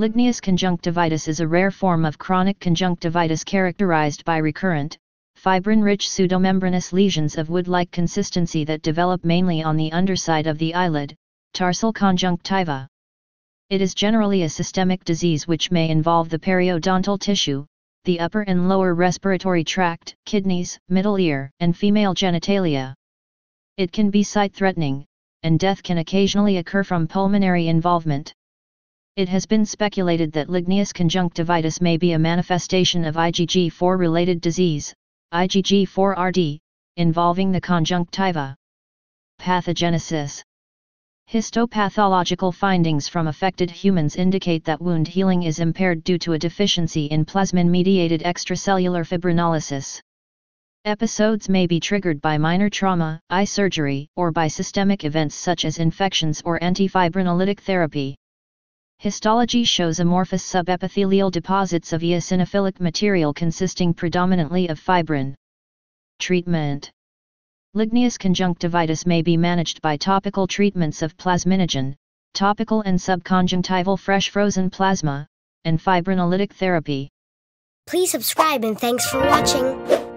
Ligneous conjunctivitis is a rare form of chronic conjunctivitis characterized by recurrent, fibrin-rich pseudomembranous lesions of wood-like consistency that develop mainly on the underside of the eyelid, tarsal conjunctiva. It is generally a systemic disease which may involve the periodontal tissue, the upper and lower respiratory tract, kidneys, middle ear, and female genitalia. It can be sight-threatening, and death can occasionally occur from pulmonary involvement. It has been speculated that ligneous conjunctivitis may be a manifestation of IgG4 related disease, IgG4RD, involving the conjunctiva. Pathogenesis Histopathological findings from affected humans indicate that wound healing is impaired due to a deficiency in plasmin-mediated extracellular fibrinolysis. Episodes may be triggered by minor trauma, eye surgery, or by systemic events such as infections or antifibrinolytic therapy. Histology shows amorphous subepithelial deposits of eosinophilic material consisting predominantly of fibrin. Treatment Ligneous conjunctivitis may be managed by topical treatments of plasminogen, topical and subconjunctival fresh frozen plasma, and fibrinolytic therapy. Please subscribe and thanks for watching.